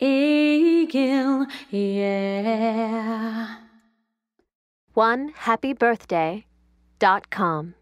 Eagle, yeah. One happy birthday dot com.